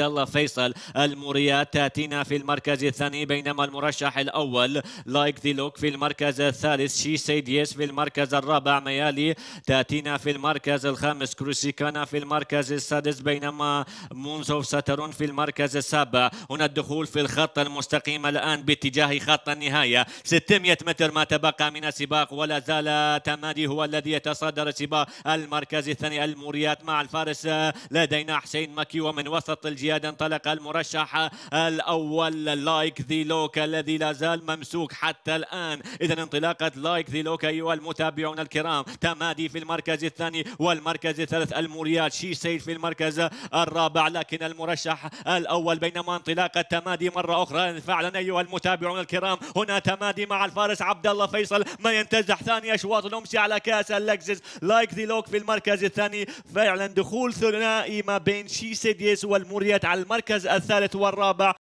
عبد الله فيصل الموريات تاتينا في المركز الثاني بينما المرشح الأول لايك ذي لوك في المركز الثالث شي سيديس في المركز الرابع ميالي تاتينا في المركز الخامس كروسيكانا في المركز السادس بينما مونزو ساترون في المركز السابع. هنا الدخول في الخط المستقيم الآن باتجاه خط النهاية. 600 متر ما تبقى من السباق ولا زال تمادي هو الذي يتصدر السباق المركز الثاني الموريات مع الفارس لدينا حسين مكي ومن وسط الجياد انطلق المرشح الأول لايك ذي لوك الذي لا زال ممسوك حتى الآن. اذا انطلاقة لايك ذي لوك أيها المتابعون الكرام. تمادي في المركز الثاني والمركز الثالث الموريات شي سيد في المركز الرابع. لكن المرشح الأول بينما انطلاقة تمادي مرة أخرى. فعلا أيها المتابعون الكرام هنا تمادي مع الفارس عبد الله فيصل. ما ينتزح ثاني أشواط الأمسية على كأس اللكزس لايك ذي لوك في المركز الثاني. فعلا دخول ثنائي ما بين شي سيديس والموريات. على المركز الثالث والرابع.